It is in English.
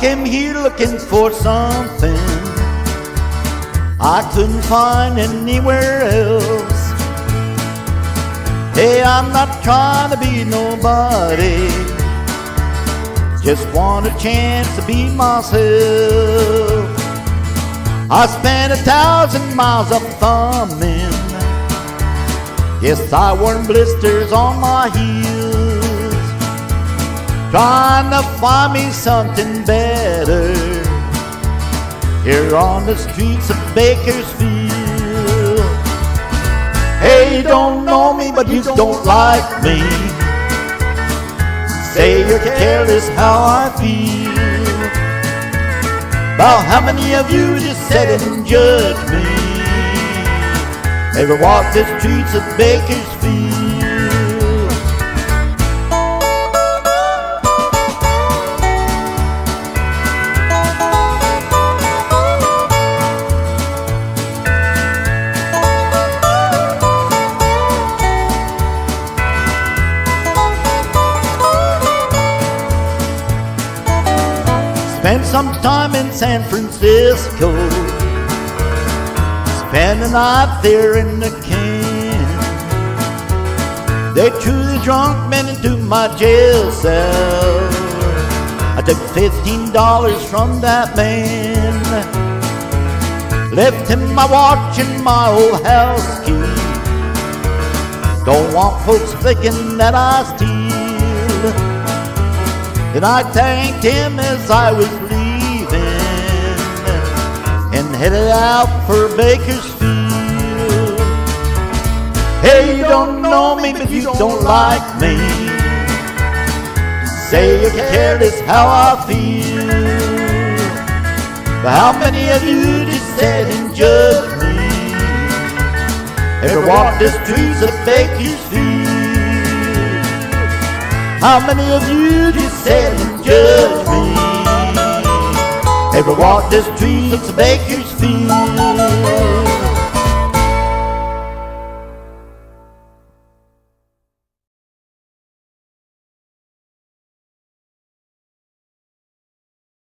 came here looking for something I couldn't find anywhere else. Hey, I'm not trying to be nobody. Just want a chance to be myself. I spent a thousand miles up thumbing. Yes, I wore blisters on my heels. Trying to find me something better. Here on the streets of Bakersfield. Hey, you don't know me, but you don't like me. Say you're careless how I feel. About how many of you just sit and judged me? Ever walk the streets of Bakersfield? Spent some time in San Francisco. Spend the night there in the can. They threw the drunk man into my jail cell. I took fifteen dollars from that man. Left him my watch and my old house key. Don't want folks thinking that I steal. And I thanked him as I was leaving and headed out for Bakersfield. Hey, you don't know me, but you don't like me. Say you're careless how I feel. But how many of you just sit and judge me? Ever walk the streets of Bakersfield? How many of you just sit and judge me? Ever walk the streets of Bakersfield?